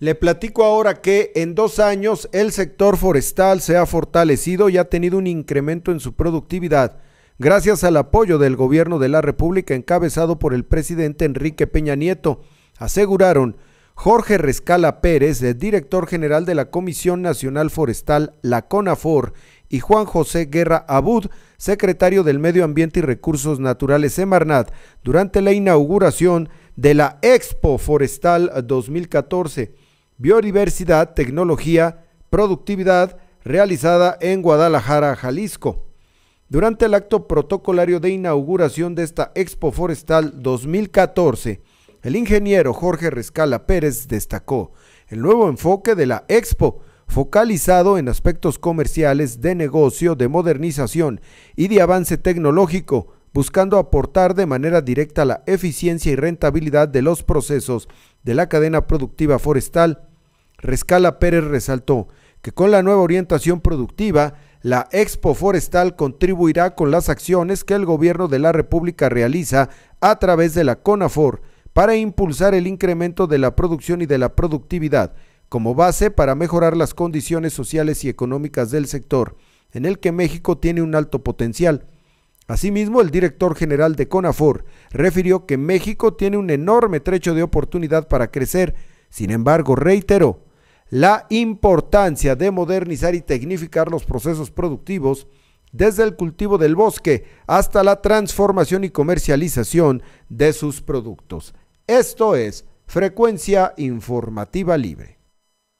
Le platico ahora que en dos años el sector forestal se ha fortalecido y ha tenido un incremento en su productividad gracias al apoyo del gobierno de la República encabezado por el presidente Enrique Peña Nieto, aseguraron Jorge Rescala Pérez, director general de la Comisión Nacional Forestal, la CONAFOR, y Juan José Guerra Abud, secretario del Medio Ambiente y Recursos Naturales Semarnat, durante la inauguración de la Expo Forestal 2014, Biodiversidad, Tecnología, Productividad, realizada en Guadalajara, Jalisco. Durante el acto protocolario de inauguración de esta Expo Forestal 2014, el ingeniero Jorge Rescala Pérez destacó el nuevo enfoque de la Expo, focalizado en aspectos comerciales, de negocio, de modernización y de avance tecnológico, buscando aportar de manera directa la eficiencia y rentabilidad de los procesos de la cadena productiva forestal. Rescala Pérez resaltó que con la nueva orientación productiva, la Expo Forestal contribuirá con las acciones que el gobierno de la República realiza a través de la CONAFOR para impulsar el incremento de la producción y de la productividad como base para mejorar las condiciones sociales y económicas del sector, en el que México tiene un alto potencial. Asimismo, el director general de CONAFOR refirió que México tiene un enorme trecho de oportunidad para crecer, sin embargo, reiteró la importancia de modernizar y tecnificar los procesos productivos desde el cultivo del bosque hasta la transformación y comercialización de sus productos. Esto es Frecuencia Informativa Libre.